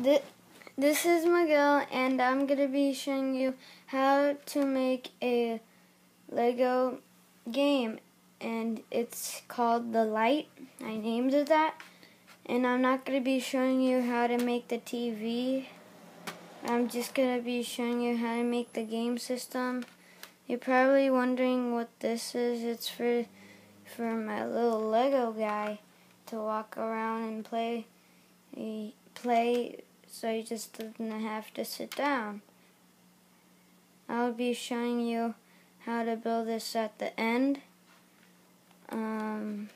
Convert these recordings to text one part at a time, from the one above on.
Th- this is Miguel, and I'm going to be showing you how to make a Lego game. And it's called The Light. I named it that. And I'm not going to be showing you how to make the TV. I'm just going to be showing you how to make the game system. You're probably wondering what this is. It's for for my little Lego guy to walk around and play eh, play so you just doesn't have to sit down. I'll be showing you how to build this at the end. Um,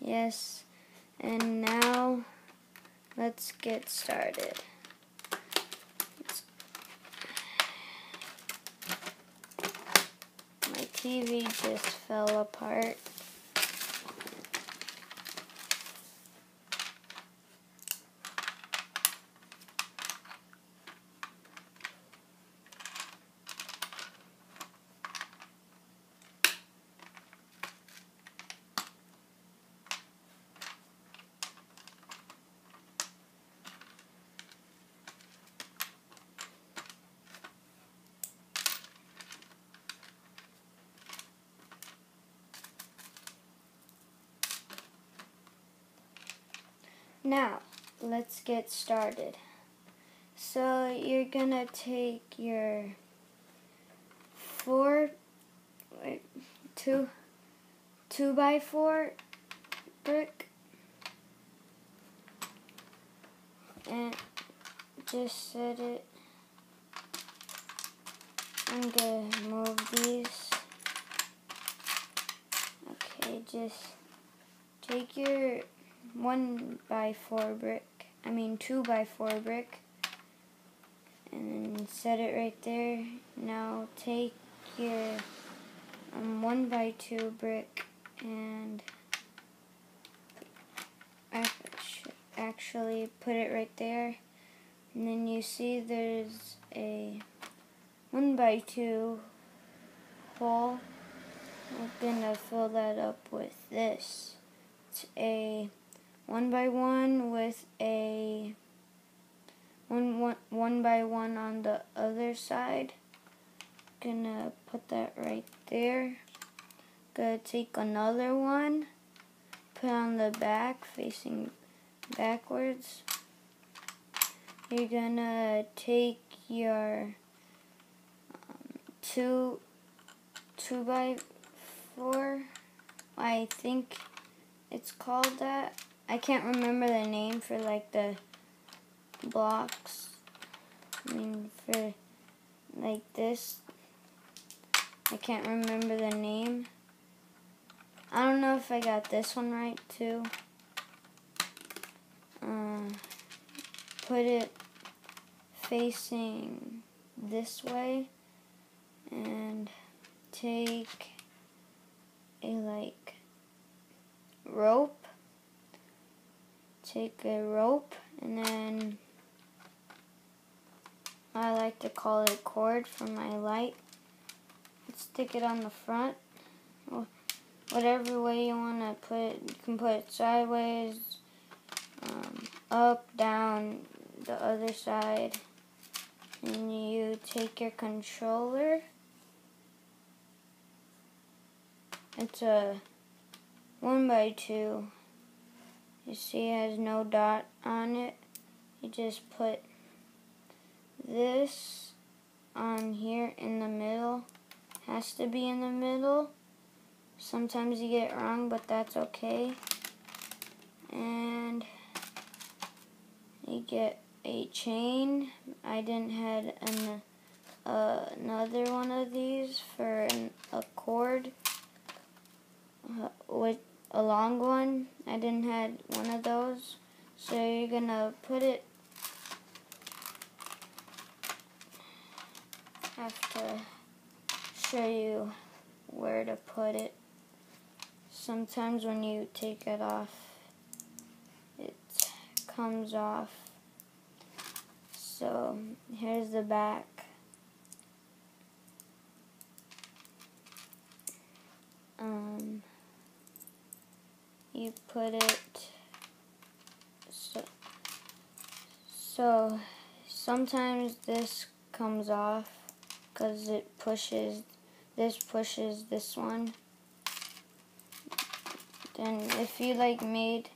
yes, and now let's get started. My TV just fell apart. Now, let's get started. So you're gonna take your four, wait, two, two by four brick and just set it. I'm gonna move these. Okay, just take your one by four brick, I mean two by four brick, and then set it right there. Now take your um, one by two brick and actually put it right there. And then you see there's a one by two hole. I'm gonna fill that up with this. It's a one by one with a one, one, one by one on the other side. Gonna put that right there. Gonna take another one, put on the back facing backwards. You're gonna take your um, two two by four. I think it's called that. I can't remember the name for like the blocks. I mean for like this. I can't remember the name. I don't know if I got this one right too. Uh, put it facing this way and take a like rope take a rope and then I like to call it a cord for my light. Stick it on the front. Whatever way you want to put it, you can put it sideways, um, up, down, the other side. And you take your controller. It's a one by two you see it has no dot on it. You just put this on here in the middle. Has to be in the middle. Sometimes you get it wrong, but that's okay. And you get a chain. I didn't have an, uh, another one of these for an, a cord. Uh, with a long one. I didn't have one of those. So you're to put it, have to show you where to put it. Sometimes when you take it off, it comes off. So here's the back. Um, you put it so, So sometimes this comes off because it pushes, this pushes this one. Then if you like made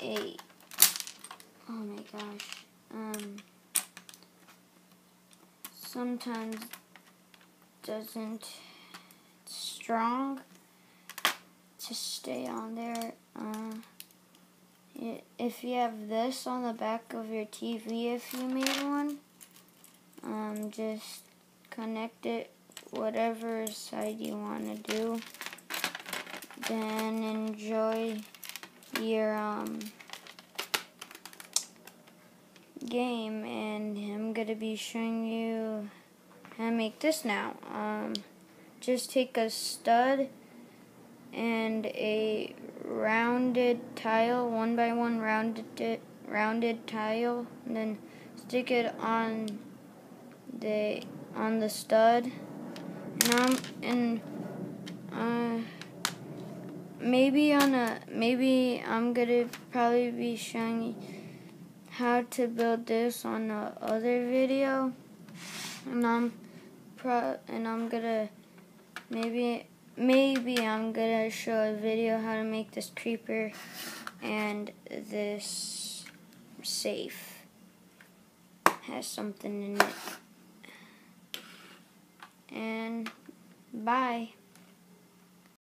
a, oh my gosh, um, sometimes doesn't strong to stay on there. Uh, if you have this on the back of your TV, if you made one, um, just connect it whatever side you want to do. Then enjoy your um, game, and I'm gonna be showing you how to make this now. Um, just take a stud and a rounded tile, one by one rounded rounded tile, and then stick it on the on the stud, and um and uh maybe on a maybe I'm gonna probably be showing you how to build this on the other video, and I'm pro and I'm gonna maybe maybe I'm gonna show a video how to make this creeper and this safe. Has something in it. And bye